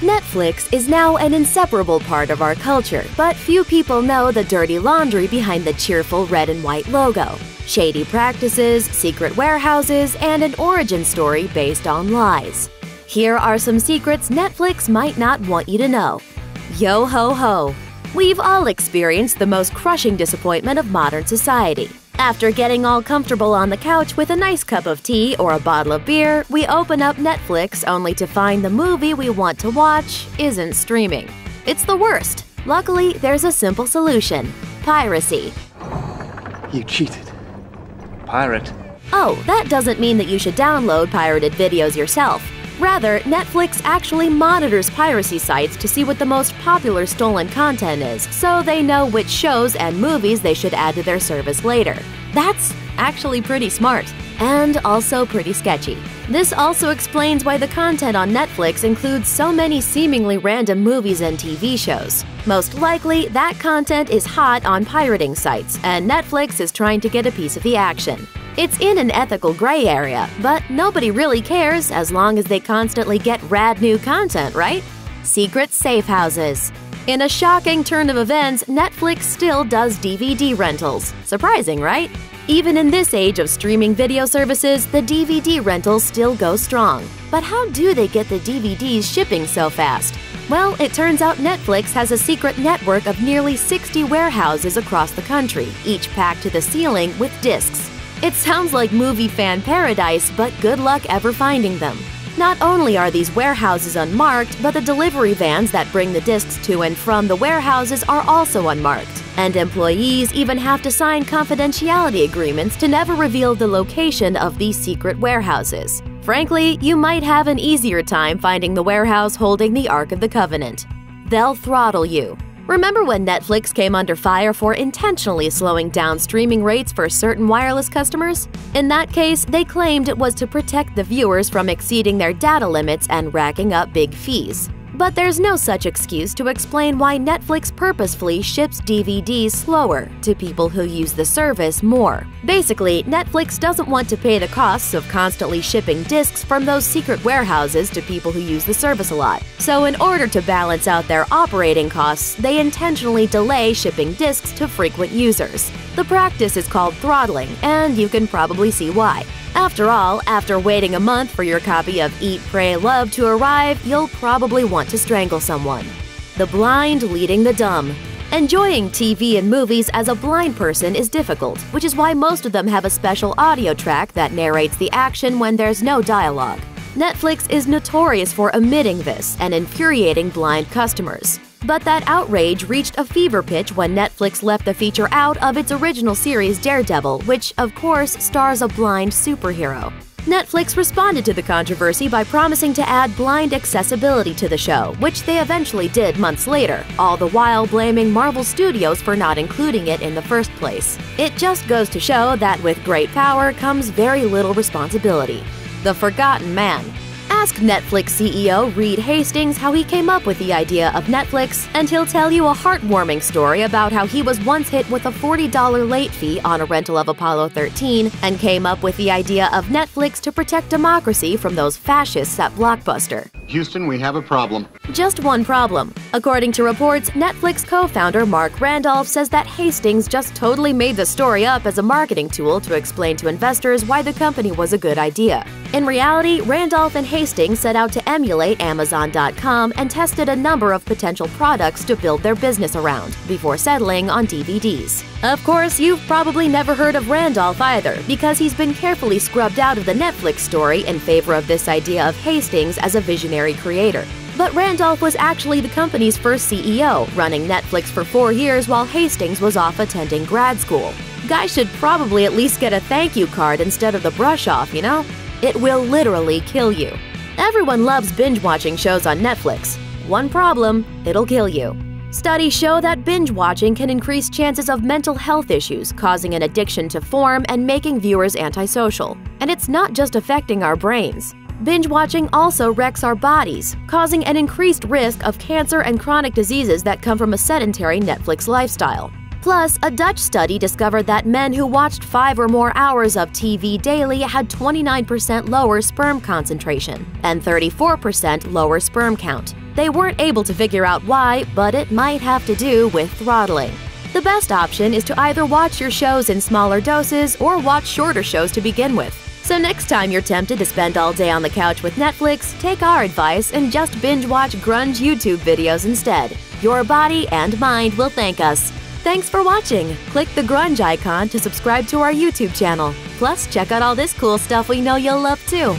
Netflix is now an inseparable part of our culture, but few people know the dirty laundry behind the cheerful red and white logo. Shady practices, secret warehouses, and an origin story based on lies. Here are some secrets Netflix might not want you to know. Yo ho ho! We've all experienced the most crushing disappointment of modern society. After getting all comfortable on the couch with a nice cup of tea or a bottle of beer, we open up Netflix only to find the movie we want to watch isn't streaming. It's the worst. Luckily, there's a simple solution piracy. You cheated. Pirate. Oh, that doesn't mean that you should download pirated videos yourself. Rather, Netflix actually monitors piracy sites to see what the most popular stolen content is, so they know which shows and movies they should add to their service later. That's actually pretty smart. And also pretty sketchy. This also explains why the content on Netflix includes so many seemingly random movies and TV shows. Most likely, that content is hot on pirating sites, and Netflix is trying to get a piece of the action. It's in an ethical gray area, but nobody really cares as long as they constantly get rad new content, right? Secret safe houses. In a shocking turn of events, Netflix still does DVD rentals. Surprising, right? Even in this age of streaming video services, the DVD rentals still go strong. But how do they get the DVDs shipping so fast? Well, it turns out Netflix has a secret network of nearly 60 warehouses across the country, each packed to the ceiling with discs. It sounds like movie fan paradise, but good luck ever finding them. Not only are these warehouses unmarked, but the delivery vans that bring the discs to and from the warehouses are also unmarked. And employees even have to sign confidentiality agreements to never reveal the location of these secret warehouses. Frankly, you might have an easier time finding the warehouse holding the Ark of the Covenant. They'll throttle you. Remember when Netflix came under fire for intentionally slowing down streaming rates for certain wireless customers? In that case, they claimed it was to protect the viewers from exceeding their data limits and racking up big fees. But there's no such excuse to explain why Netflix purposefully ships DVDs slower to people who use the service more. Basically, Netflix doesn't want to pay the costs of constantly shipping discs from those secret warehouses to people who use the service a lot. So, in order to balance out their operating costs, they intentionally delay shipping discs to frequent users. The practice is called throttling, and you can probably see why. After all, after waiting a month for your copy of Eat, Pray, Love to arrive, you'll probably want to strangle someone. The blind leading the dumb. Enjoying TV and movies as a blind person is difficult, which is why most of them have a special audio track that narrates the action when there's no dialogue. Netflix is notorious for omitting this and infuriating blind customers. But that outrage reached a fever pitch when Netflix left the feature out of its original series Daredevil, which, of course, stars a blind superhero. Netflix responded to the controversy by promising to add blind accessibility to the show, which they eventually did months later, all the while blaming Marvel Studios for not including it in the first place. It just goes to show that with great power comes very little responsibility. The Forgotten Man. Ask Netflix CEO Reed Hastings how he came up with the idea of Netflix, and he'll tell you a heartwarming story about how he was once hit with a $40 late fee on a rental of Apollo 13 and came up with the idea of Netflix to protect democracy from those fascists at Blockbuster. Houston, we have a problem. Just one problem. According to reports, Netflix co founder Marc Randolph says that Hastings just totally made the story up as a marketing tool to explain to investors why the company was a good idea. In reality, Randolph and Hastings set out to emulate Amazon.com and tested a number of potential products to build their business around before settling on DVDs. Of course, you've probably never heard of Randolph either, because he's been carefully scrubbed out of the Netflix story in favor of this idea of Hastings as a visionary creator. But Randolph was actually the company's first CEO, running Netflix for four years while Hastings was off attending grad school. Guy should probably at least get a thank you card instead of the brush off, you know? It will literally kill you. Everyone loves binge watching shows on Netflix. One problem it'll kill you. Studies show that binge watching can increase chances of mental health issues, causing an addiction to form and making viewers antisocial. And it's not just affecting our brains. Binge watching also wrecks our bodies, causing an increased risk of cancer and chronic diseases that come from a sedentary Netflix lifestyle. Plus, a Dutch study discovered that men who watched five or more hours of TV daily had 29% lower sperm concentration and 34% lower sperm count. They weren't able to figure out why, but it might have to do with throttling. The best option is to either watch your shows in smaller doses or watch shorter shows to begin with. So next time you're tempted to spend all day on the couch with Netflix, take our advice and just binge watch grunge YouTube videos instead. Your body and mind will thank us. Thanks for watching. Click the grunge icon to subscribe to our YouTube channel. Plus, check out all this cool stuff we know you'll love too.